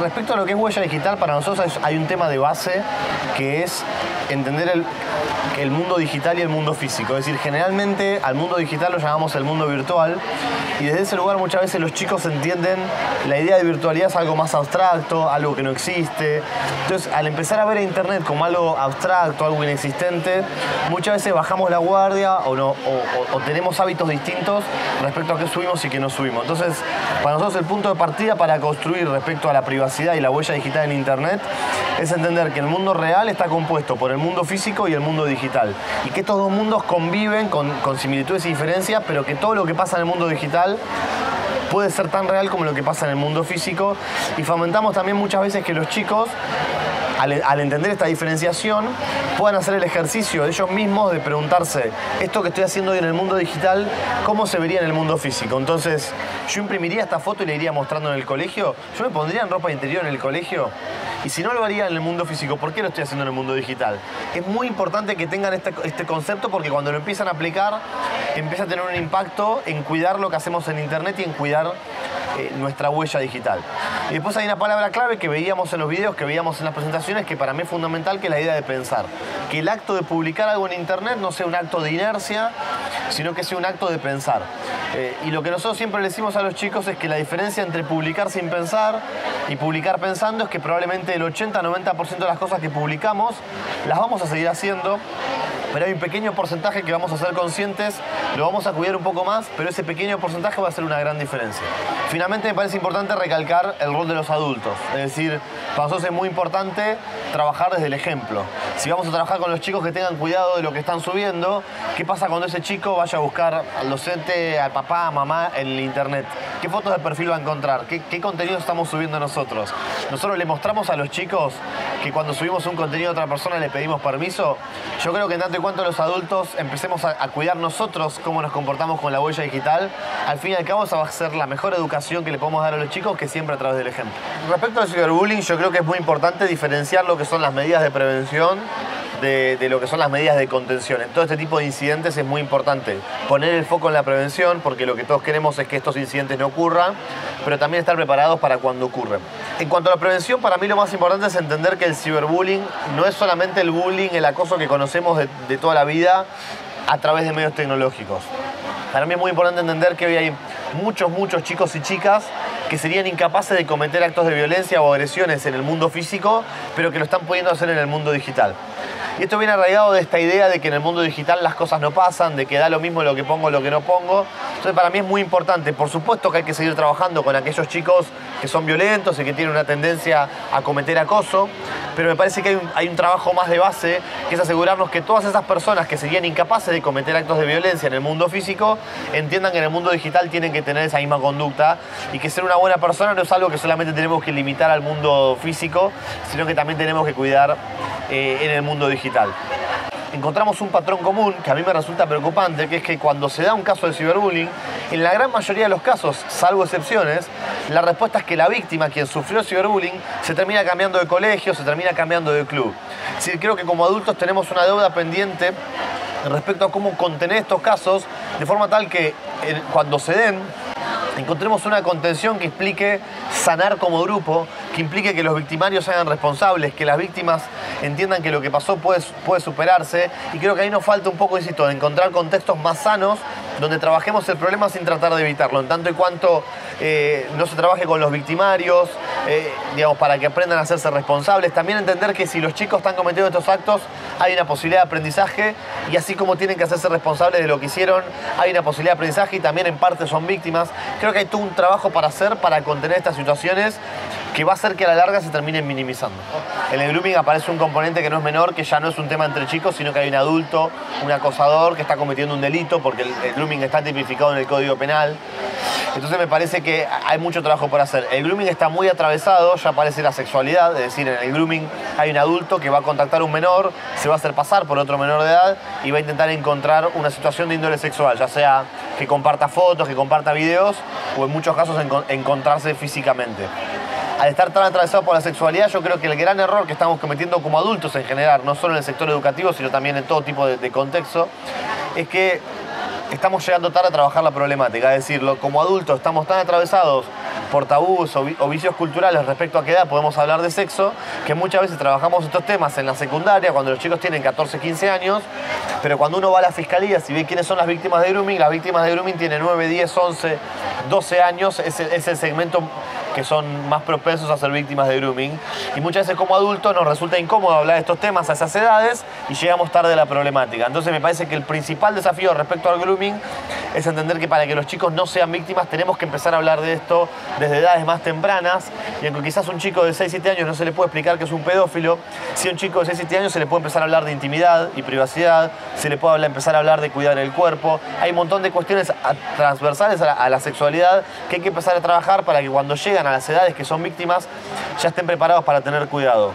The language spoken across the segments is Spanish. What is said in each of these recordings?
Respecto a lo que es huella digital, para nosotros hay un tema de base que es entender el, el mundo digital y el mundo físico. Es decir, generalmente al mundo digital lo llamamos el mundo virtual y desde ese lugar muchas veces los chicos entienden la idea de virtualidad es algo más abstracto, algo que no existe. Entonces, al empezar a ver a Internet como algo abstracto, algo inexistente, muchas veces bajamos la guardia o, no, o, tenemos hábitos distintos respecto a qué subimos y qué no subimos. Entonces, para nosotros el punto de partida para construir respecto a la privacidad y la huella digital en Internet es entender que el mundo real está compuesto por el mundo físico y el mundo digital. Y que estos dos mundos conviven con, similitudes y diferencias, pero que todo lo que pasa en el mundo digital puede ser tan real como lo que pasa en el mundo físico. Y fomentamos también muchas veces que los chicos al, entender esta diferenciación, puedan hacer el ejercicio ellos mismos de preguntarse, esto que estoy haciendo hoy en el mundo digital, ¿cómo se vería en el mundo físico? Entonces, yo imprimiría esta foto y la iría mostrando en el colegio, yo me pondría en ropa interior en el colegio, y si no lo haría en el mundo físico, ¿por qué lo estoy haciendo en el mundo digital? Es muy importante que tengan este, este, concepto porque cuando lo empiezan a aplicar, empieza a tener un impacto en cuidar lo que hacemos en Internet y en cuidar eh, nuestra huella digital. Y después hay una palabra clave que veíamos en los videos, que veíamos en las presentaciones, que para mí es fundamental, que es la idea de pensar. Que el acto de publicar algo en Internet no sea un acto de inercia, sino que sea un acto de pensar. Eh, y lo que nosotros siempre le decimos a los chicos es que la diferencia entre publicar sin pensar y publicar pensando es que probablemente el 80-90% de las cosas que publicamos las vamos a seguir haciendo, pero hay un pequeño porcentaje que vamos a ser conscientes, lo vamos a cuidar un poco más, pero ese pequeño porcentaje va a ser una gran diferencia. Finalmente me parece importante recalcar el rol de los adultos, es decir, para nosotros es muy importante trabajar desde el ejemplo. Si vamos a trabajar con los chicos que tengan cuidado de lo que están subiendo, ¿qué pasa cuando ese chico vaya a buscar al docente, al papá, a mamá en el internet? ¿Qué fotos de perfil va a encontrar? ¿Qué, ¿Qué contenido estamos subiendo nosotros? Nosotros le mostramos a los chicos que cuando subimos un contenido a otra persona le pedimos permiso. Yo creo que en tanto y cuanto los adultos empecemos a, cuidar nosotros cómo nos comportamos con la huella digital, al fin y al cabo esa va a ser la mejor educación que le podemos dar a los chicos que siempre a través del ejemplo. Respecto al ciberbullying, yo creo que es muy importante diferenciar lo que son las medidas de prevención de, lo que son las medidas de contención. En todo este tipo de incidentes es muy importante poner el foco en la prevención, porque lo que todos queremos es que estos incidentes no ocurran, pero también estar preparados para cuando ocurren. En cuanto a la prevención, para mí lo más importante es entender que el ciberbullying no es solamente el bullying, el acoso que conocemos de, toda la vida a través de medios tecnológicos. Para mí es muy importante entender que hoy hay muchos, muchos chicos y chicas que serían incapaces de cometer actos de violencia o agresiones en el mundo físico, pero que lo están pudiendo hacer en el mundo digital. Y esto viene arraigado de esta idea de que en el mundo digital las cosas no pasan, de que da lo mismo lo que pongo, lo que no pongo. Entonces para mí es muy importante. Por supuesto que hay que seguir trabajando con aquellos chicos que son violentos y que tienen una tendencia a cometer acoso, pero me parece que hay un, hay un trabajo más de base, que es asegurarnos que todas esas personas que serían incapaces de cometer actos de violencia en el mundo físico, entiendan que en el mundo digital tienen que tener esa misma conducta y que ser una buena persona no es algo que solamente tenemos que limitar al mundo físico, sino que también tenemos que cuidar eh, en el mundo digital. Encontramos un patrón común que a mí me resulta preocupante, que es que cuando se da un caso de ciberbullying, en la gran mayoría de los casos, salvo excepciones, la respuesta es que la víctima, quien sufrió ciberbullying, se termina cambiando de colegio, se termina cambiando de club. Es creo que como adultos tenemos una deuda pendiente respecto a cómo contener estos casos de forma tal que eh, cuando se den, encontremos una contención que explique sanar como grupo, que implique que los victimarios se hagan responsables, que las víctimas entiendan que lo que pasó puede, puede superarse. Y creo que ahí nos falta un poco, insisto, encontrar contextos más sanos donde trabajemos el problema sin tratar de evitarlo, en tanto y cuanto eh, no se trabaje con los victimarios, eh, digamos, para que aprendan a hacerse responsables. También entender que si los chicos están cometiendo estos actos, hay una posibilidad de aprendizaje y así como tienen que hacerse responsables de lo que hicieron, hay una posibilidad de aprendizaje y también en parte son víctimas. Creo que hay todo un trabajo para hacer para contener estas situaciones que va a hacer que a la larga se terminen minimizando. En el grooming aparece un componente que no es menor, que ya no es un tema entre chicos, sino que hay un adulto, un acosador que está cometiendo un delito, porque el, grooming está tipificado en el Código Penal. Entonces me parece que hay mucho trabajo por hacer. El grooming está muy atravesado, ya aparece la sexualidad, es decir, en el grooming hay un adulto que va a contactar a un menor, se va a hacer pasar por otro menor de edad y va a intentar encontrar una situación de índole sexual, ya sea que comparta fotos, que comparta videos o en muchos casos encontrarse físicamente al estar tan atravesado por la sexualidad, yo creo que el gran error que estamos cometiendo como adultos en general, no solo en el sector educativo, sino también en todo tipo de, contexto, es que estamos llegando tarde a trabajar la problemática. Es decir, como adultos estamos tan atravesados por tabús o, vi- o vicios culturales respecto a qué edad podemos hablar de sexo, que muchas veces trabajamos estos temas en la secundaria, cuando los chicos tienen 14, 15 años, pero cuando uno va a la fiscalía, si ve quiénes son las víctimas de grooming, las víctimas de grooming tienen 9, 10, 11, 12 años, es es el segmento que son más propensos a ser víctimas de grooming. Y muchas veces como adultos nos resulta incómodo hablar de estos temas a esas edades y llegamos tarde a la problemática. Entonces me parece que el principal desafío respecto al grooming es entender que para que los chicos no sean víctimas tenemos que empezar a hablar de esto desde edades más tempranas. Y aunque quizás un chico de 6, 7 años no se le puede explicar que es un pedófilo, si a un chico de 6, 7 años se le puede empezar a hablar de intimidad y privacidad, se le puede empezar a hablar de cuidar el cuerpo. Hay un montón de cuestiones transversales a la, a la sexualidad que hay que empezar a trabajar para que cuando llegan a las edades que son víctimas ya estén preparados para tener cuidado.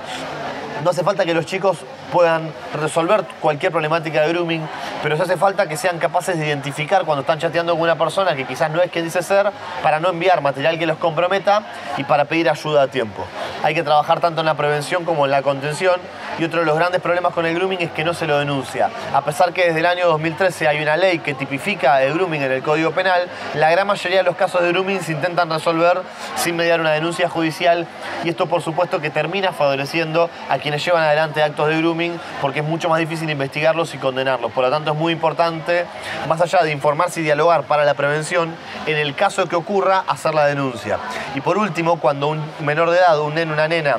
No hace falta que los chicos puedan resolver cualquier problemática de grooming, pero sí hace falta que sean capaces de identificar cuando están chateando con una persona que quizás no es quien dice ser, para no enviar material que los comprometa y para pedir ayuda a tiempo. Hay que trabajar tanto en la prevención como en la contención y otro de los grandes problemas con el grooming es que no se lo denuncia. A pesar que desde el año 2013 hay una ley que tipifica el grooming en el Código Penal, la gran mayoría de los casos de grooming se intentan resolver sin mediar una denuncia judicial y esto por supuesto que termina favoreciendo a quienes llevan adelante actos de grooming porque es mucho más difícil investigarlos y condenarlos. Por lo tanto es muy importante, más allá de informarse y dialogar para la prevención, en el caso que ocurra, hacer la denuncia. Y por último, cuando un menor de edad, un nene, una nena,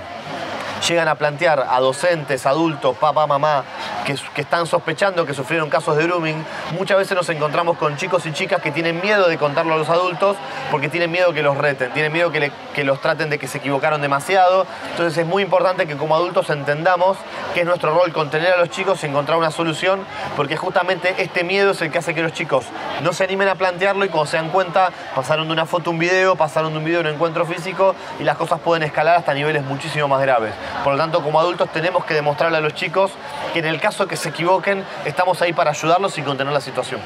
llegan a plantear a docentes, adultos, papá, mamá, que, que están sospechando que sufrieron casos de grooming, muchas veces nos encontramos con chicos y chicas que tienen miedo de contarlo a los adultos porque tienen miedo que los reten, tienen miedo que, le- que los traten de que se equivocaron demasiado. Entonces es muy importante que como adultos entendamos que es nuestro rol contener a los chicos y encontrar una solución, porque justamente este miedo es el que hace que los chicos no se animen a plantearlo y cuando se dan cuenta pasaron de una foto a un video, pasaron de un video a un encuentro físico y las cosas pueden escalar hasta niveles muchísimo más graves. Por lo tanto, como adultos tenemos que demostrarle a los chicos que en el que se equivoquen, estamos ahí para ayudarlos y contener la situación.